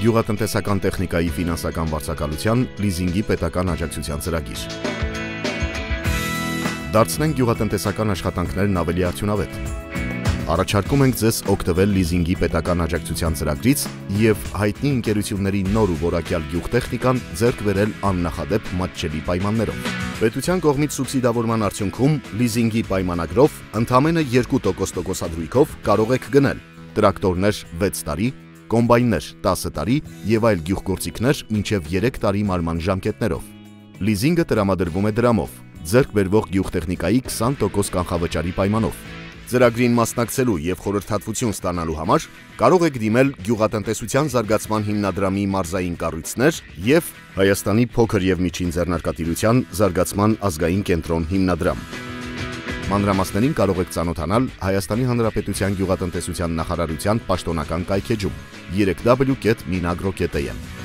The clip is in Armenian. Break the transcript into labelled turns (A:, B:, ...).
A: Գյուղատնտեսական տեխնիկայի ֆինանսական վարձակալության լիզինգի պետական աջակցության ծրագիր։ Դարձնենք գյուղատնտեսական աշխատանքներն ավելի արդյունավետ։ Առաջարկում ենք ձեզ օգտվել լիզինգի պետական աջակցության ծրագրից եւ հայտնի ընկերությունների նոր ու որակյալ գյուղտեխնիկան ձեռք բերել աննախադեպ մատչելի պայմաններով։ Պետության կողմից սուբսիդավորման արդյունքում լիզինգի պայմանագրով ընդամենը 2% տոկոսադրույքով կարող եք գնել տրակտորներ 6 տարի, կոմբայններ 10 տարի եւ այլ գյուղգործիքներ մինչեւ 3 տարի մարման ժամկետներով։ Լիզինգը տրամադրվում է դրամով, ձեռք բերվող գյուղտեխնիկայի 20% կանխավճարի պայմանով։ Ծրագրին մասնակցելու եւ խորհրդատվություն ստանալու համար կարող եք դիմել Գյուղատնտեսության զարգացման հիմնադրամի մարզային կառույցներ եւ Հայաստանի փոքր եւ միջին ձեռնարկատիրության զարգացման ազգային կենտրոն հիմնադրամ։ Մանրամասներին կարող եք ծանոթանալ Հայաստանի Հանրապետության Գյուղատնտեսության նախարարության պաշտոնական կայքեջում. www.minagro.am